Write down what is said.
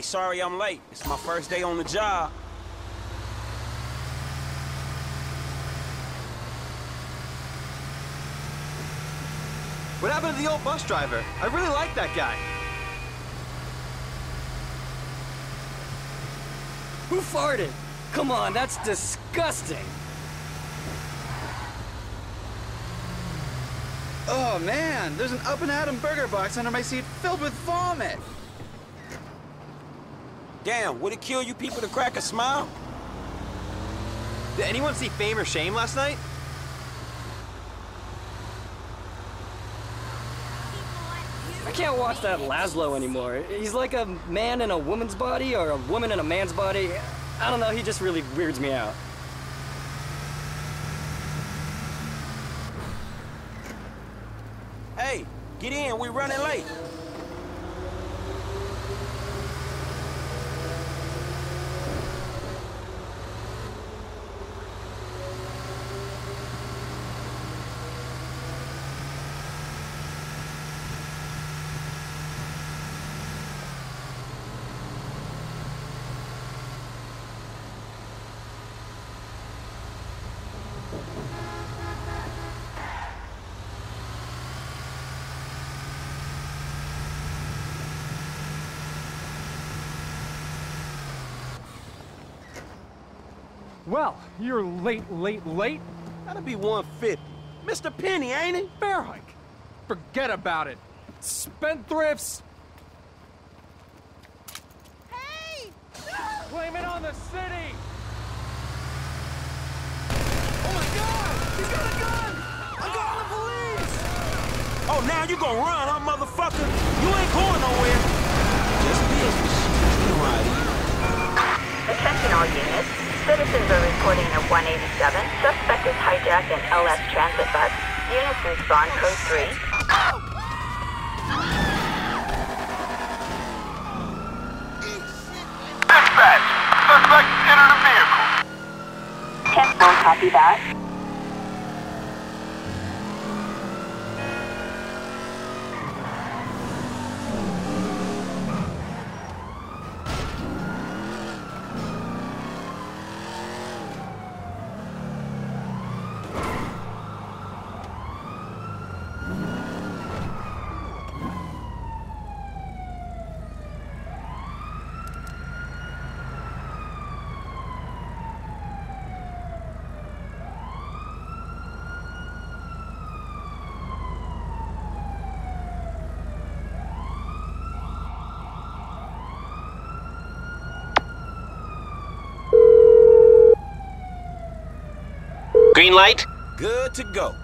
Hey, sorry I'm late. It's my first day on the job. What happened to the old bus driver? I really like that guy. Who farted? Come on, that's disgusting. Oh man, there's an Up and Atom burger box under my seat filled with vomit. Damn, would it kill you people to crack a smile? Did anyone see Fame or Shame last night? I can't watch that Lazlow anymore. He's like a man in a woman's body or a woman in a man's body. I don't know, he just really weirds me out. Hey, get in, we're running late. Well, you're late, late, late. That'll be 150. Mr. Penny, ain't it? Bear hike. Forget about it. Spendthrifts. Hey! Blame it on the city. Oh my god! He's got a gun! I'm calling the police! Oh, now you gonna run, huh, motherfucker? You ain't going nowhere. Just business. Citizens are reporting a 187. Suspect is hijacked an LS transit bus. Units respond code 3. Dispatch! Suspect entered the vehicle. 10 4 copy that. Green light? Good to go.